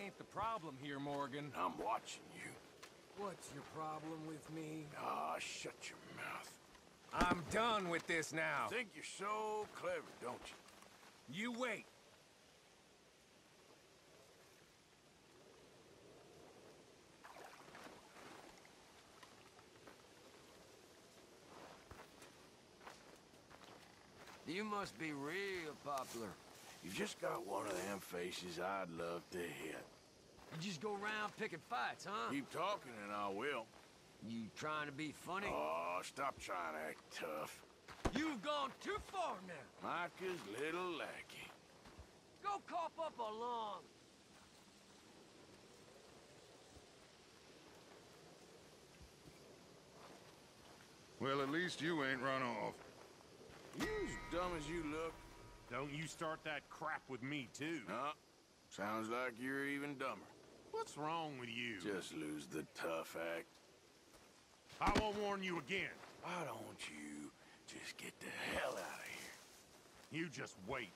I ain't the problem here, Morgan. I'm watching you. What's your problem with me? Ah, shut your mouth. I'm done with this now. Think you're so clever, don't you? You wait. You must be real popular. You just got one of them faces I'd love to hit. You just go around picking fights, huh? Keep talking and I will. You trying to be funny? Oh, stop trying to act tough. You've gone too far now. Micah's little lackey. Go cough up a lung. Well, at least you ain't run off. You as dumb as you look? Don't you start that crap with me, too. No. Sounds like you're even dumber. What's wrong with you? Just lose the tough act. I won't warn you again. Why don't you just get the hell out of here? You just wait.